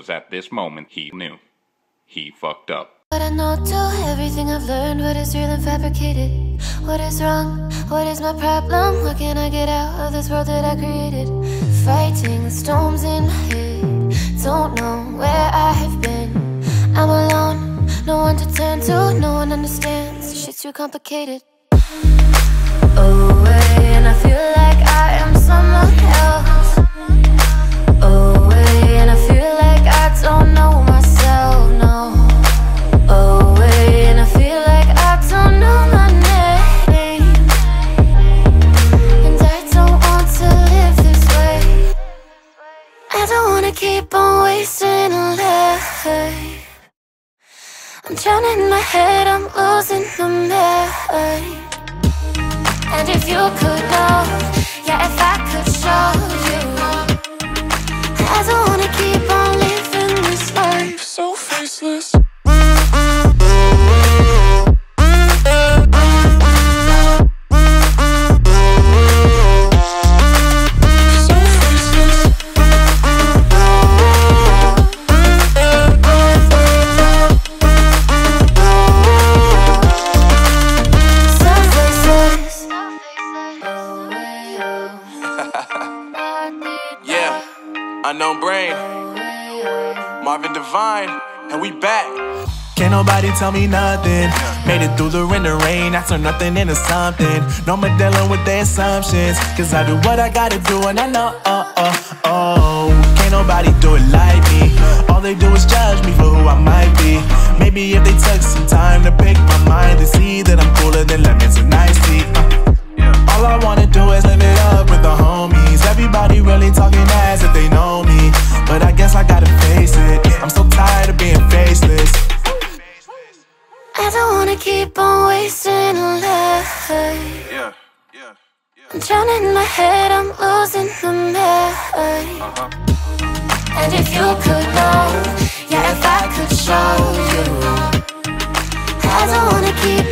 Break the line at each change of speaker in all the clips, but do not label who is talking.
was at this moment he knew. He fucked up.
But I know too, everything I've learned, what is real and fabricated. What is wrong? What is my problem? How can I get out of this world that I created? Fighting the storms in my head. Don't know where I have been. I'm alone, no one to turn to, no one understands. Shit's too complicated. Oh, Away, and I feel like I am someone else. Keep on wasting life. I'm drowning in my head, I'm losing my mind. And if you could know, yeah, if I could
unknown brain, Marvin Devine, and we back.
Can't nobody tell me nothing. Made it through the rain and rain. I turn nothing into something. No more dealing with the assumptions. Cause I do what I gotta do and I know, oh, oh, oh. Can't nobody do it like me. All they do is judge me for who I might be. Maybe if they took some time to pick my mind, they see that I'm cooler than lemons and iced tea. Uh. All I wanna do is live it up with the homies. Everybody really talking I
don't wanna keep on wasting life.
Yeah, yeah, yeah.
I'm drowning in my head, I'm losing my mind. Uh-huh. And if you could know, yeah, if I could show you, I don't wanna keep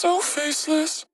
so faceless.